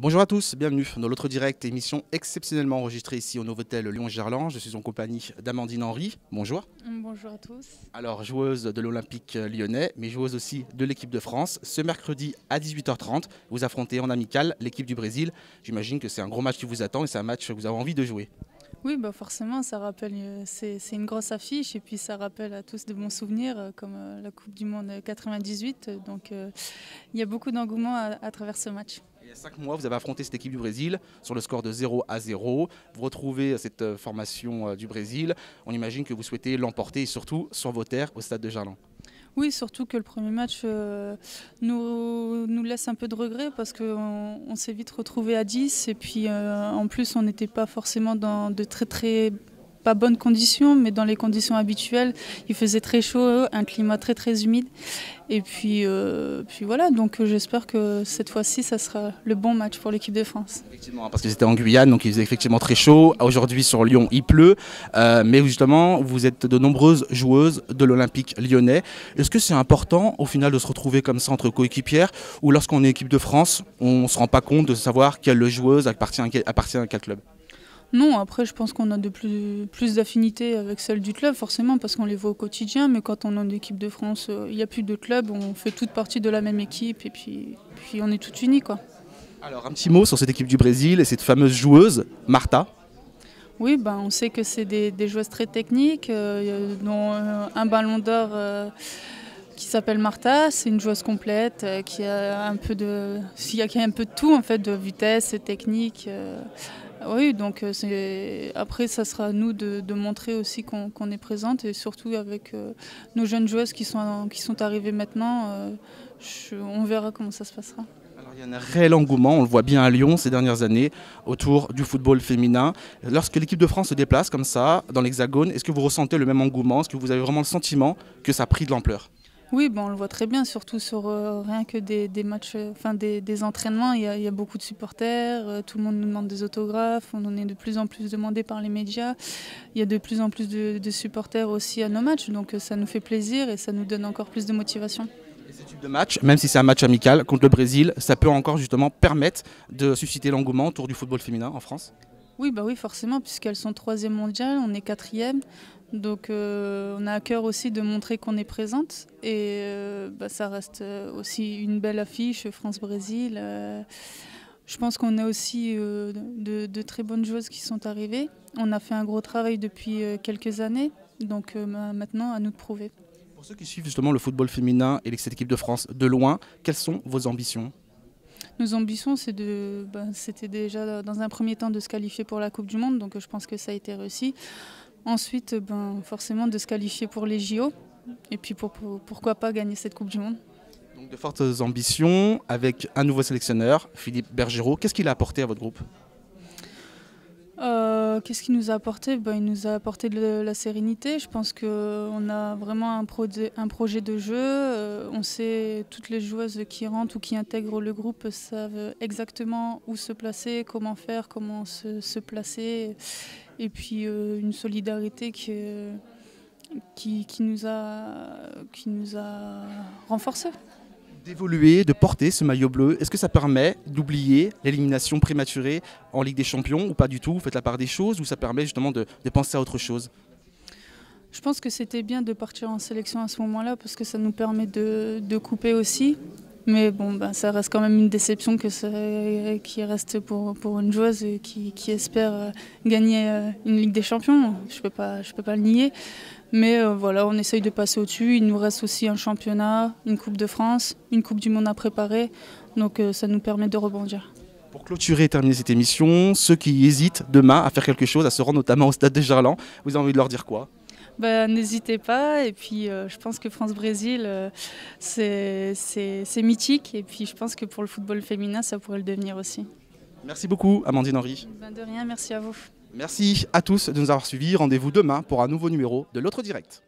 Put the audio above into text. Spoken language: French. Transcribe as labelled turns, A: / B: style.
A: Bonjour à tous, bienvenue dans l'autre direct, émission exceptionnellement enregistrée ici au Novotel Lyon-Gerland. Je suis en compagnie d'Amandine Henry. Bonjour.
B: Bonjour à tous.
A: Alors, joueuse de l'Olympique lyonnais, mais joueuse aussi de l'équipe de France. Ce mercredi à 18h30, vous affrontez en amical l'équipe du Brésil. J'imagine que c'est un gros match qui vous attend et c'est un match que vous avez envie de jouer.
B: Oui, bah forcément, ça rappelle, euh, c'est une grosse affiche et puis ça rappelle à tous de bons souvenirs euh, comme euh, la Coupe du Monde 98. Donc il y a beaucoup d'engouement à, travers ce match.
A: Il y a cinq mois, vous avez affronté cette équipe du Brésil sur le score de 0 à 0. Vous retrouvez cette formation du Brésil. On imagine que vous souhaitez l'emporter surtout sur vos terres au stade de Gerland.
B: Oui, surtout que le premier match euh, nous, nous laisse un peu de regret parce qu'on on, s'est vite retrouvé à 10 et puis euh, en plus on n'était pas forcément dans de très très bonnes conditions, mais dans les conditions habituelles, il faisait très chaud, un climat très très humide. Et puis, euh, puis voilà, donc j'espère que cette fois-ci, ça sera le bon match pour l'équipe de France.
A: Effectivement, parce que c'était en Guyane, donc il faisait effectivement très chaud. Aujourd'hui, sur Lyon, il pleut. Euh, mais justement, vous êtes de nombreuses joueuses de l'Olympique lyonnais. Est-ce que c'est important, au final, de se retrouver comme ça entre coéquipières Ou lorsqu'on est équipe de France, on ne se rend pas compte de savoir quelle joueuse appartient à quel club?
B: Non, après je pense qu'on a de plus, plus d'affinités avec celles du club, forcément, parce qu'on les voit au quotidien, mais quand on est en équipe de France, euh, il n'y a plus de club, on fait toute partie de la même équipe et puis, puis on est toutes unies. Quoi.
A: Alors un petit mot sur cette équipe du Brésil et cette fameuse joueuse, Marta.
B: Oui, ben, on sait que c'est des, joueuses très techniques, euh, dont euh, un ballon d'or qui s'appelle Marta. C'est une joueuse complète qui a un peu de, qui a un peu de tout en fait, de vitesse, technique. Oui, donc euh, après, ça sera à nous de, montrer aussi qu'on est présente et surtout avec euh, nos jeunes joueuses qui sont, qui sont arrivées maintenant, euh, on verra comment ça se passera.
A: Il y a un réel engouement, on le voit bien à Lyon ces dernières années, autour du football féminin. Lorsque l'équipe de France se déplace comme ça, dans l'Hexagone, est-ce que vous ressentez le même engouement? Est-ce que vous avez vraiment le sentiment que ça a pris de l'ampleur?
B: Oui, bon, on le voit très bien, surtout sur euh, rien que des, matchs, euh, enfin des, entraînements. Il y, a, beaucoup de supporters, euh, tout le monde nous demande des autographes, on en est de plus en plus demandé par les médias. Il y a de plus en plus de, supporters aussi à nos matchs, donc ça nous fait plaisir et ça nous donne encore plus de motivation.
A: Et ce type de match, même si c'est un match amical contre le Brésil, ça peut encore justement permettre de susciter l'engouement autour du football féminin en France?
B: Oui, bah oui, forcément, puisqu'elles sont troisième mondiale, on est quatrième. Donc euh, on a à cœur aussi de montrer qu'on est présente. Et euh, bah, ça reste euh, aussi une belle affiche, France-Brésil. je pense qu'on a aussi de, très bonnes joueuses qui sont arrivées. On a fait un gros travail depuis quelques années. Donc maintenant, à nous de prouver.
A: Pour ceux qui suivent justement le football féminin et cette équipe de France de loin, quelles sont vos ambitions?
B: Nos ambitions, bah, c'était déjà dans un premier temps de se qualifier pour la Coupe du Monde, donc je pense que ça a été réussi. Ensuite, ben, forcément de se qualifier pour les JO, et puis pourquoi pas gagner cette Coupe du Monde.
A: Donc de fortes ambitions avec un nouveau sélectionneur, Philippe Bergerot. Qu'est-ce qu'il a apporté à votre groupe?
B: Euh, qu'est-ce qu'il nous a apporté? Ben, Il nous a apporté de la sérénité. Je pense qu'on a vraiment un, projet de jeu. Euh, on sait, toutes les joueuses qui rentrent ou qui intègrent le groupe savent exactement où se placer, comment faire, comment se, placer. Et puis euh, une solidarité qui, qui, nous a, qui nous a renforcés.
A: D'évoluer, de porter ce maillot bleu Est-ce que ça permet d'oublier l'élimination prématurée en Ligue des Champions ou pas du tout? Vous faites la part des choses ou ça permet justement de, penser à autre chose?
B: Je pense que c'était bien de partir en sélection à ce moment-là parce que ça nous permet de, couper aussi. Mais bon, ben, ça reste quand même une déception que ça, qui reste pour, pour une joueuse qui, qui espère euh, gagner euh, une Ligue des Champions. Je ne peux, pas, je peux pas le nier. Mais euh, voilà, on essaye de passer au-dessus. Il nous reste aussi un championnat, une Coupe de France, une Coupe du Monde à préparer. Donc ça nous permet de rebondir.
A: Pour clôturer et terminer cette émission, ceux qui hésitent demain à faire quelque chose, à se rendre notamment au stade de Gerland, vous avez envie de leur dire quoi?
B: Ben, N'hésitez pas. Et puis, euh, je pense que France-Brésil, c'est mythique. Et puis, je pense que pour le football féminin, ça pourrait le devenir aussi.
A: Merci beaucoup, Amandine Henry.
B: Ben, de rien, merci à vous.
A: Merci à tous de nous avoir suivis. Rendez-vous demain pour un nouveau numéro de l'autre direct.